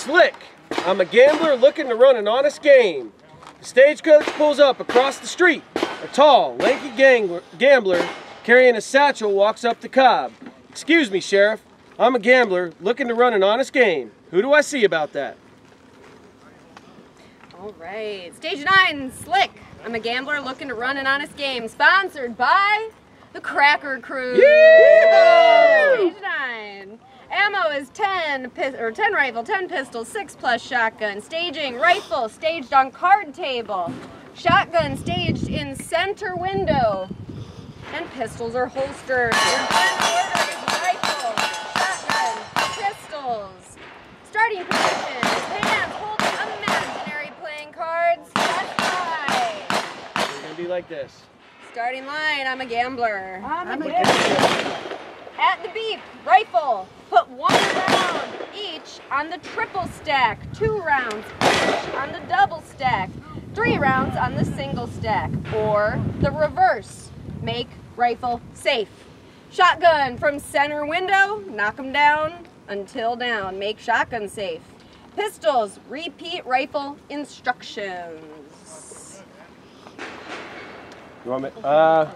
slick. I'm a gambler looking to run an honest game. The stagecoach pulls up across the street. A tall, lanky gangler, gambler carrying a satchel walks up the cob. Excuse me, Sheriff. I'm a gambler looking to run an honest game. Who do I see about that? All right. Stage nine, Slick. I'm a gambler looking to run an honest game. Sponsored by the Cracker Crew. Stage nine. Ammo is 10 or 10 rifle, 10 pistol, 6 plus shotgun. Staging rifle staged on card table. Shotgun staged in center window. And pistols are holstered. In order is rifle, shotgun, pistols. Starting position is hands holding imaginary playing cards. Left side. It's gonna be like this. Starting line, I'm a gambler. I'm a gambler. At the beep, rifle. Each on the triple stack. Two rounds each on the double stack. Three rounds on the single stack. Or the reverse. Make rifle safe. Shotgun from center window. Knock them down until down. Make shotgun safe. Pistols, repeat rifle instructions. You want me? Uh,